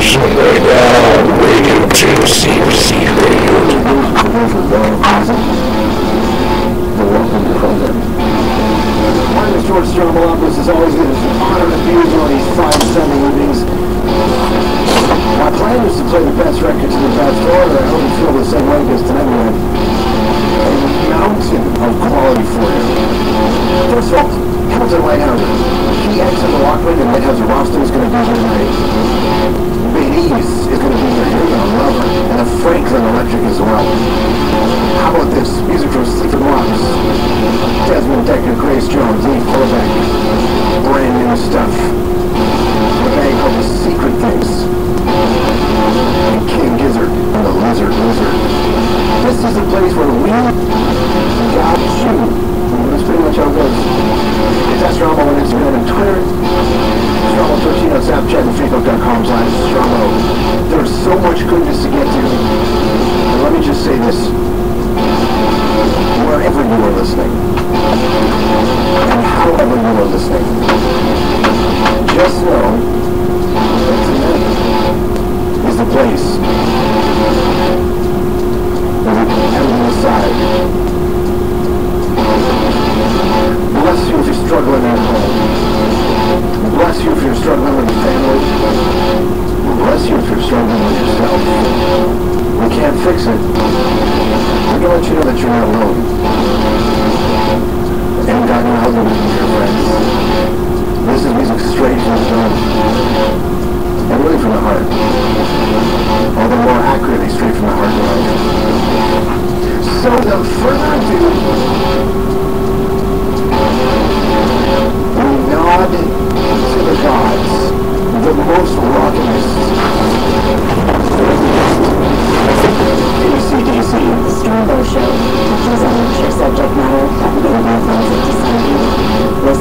Right now, Radio 2 CBC Radio. My name is George Stroumboulopoulos. As always, is an honor to be with you on these fine Sunday evenings. My plan is to play the best records in the past order. I hope you feel the same way because tonight we have a mountain of quality for you. First of all, Hamilton Leithauser. Key the Lockwood and Leithauser Rostam is going to be here tonight. Belize is going to be here. And a Franklin Electric as well. How about this? Music from Sleeping Rocks. Desmond Dekker, Grace Jones, Lee Korvac. Brand new stuff. A bag called The Secret Things. And King Gizzard and the Lizard Wizard. This is a place where we got you. That's pretty much how it goes. It's at on Instagram and Twitter. Strombo13 on Snapchat and Facebook.com slash you just know that tonight is the place where we put everything aside. Bless you if you're struggling at home. Bless you if you're struggling with your family. Bless you if you're struggling with yourself. We can't fix it. We're going to let you know that you're not alone. This is music straight from the drum. And really from the heart. Although more accurately, straight from the heart. So without further ado,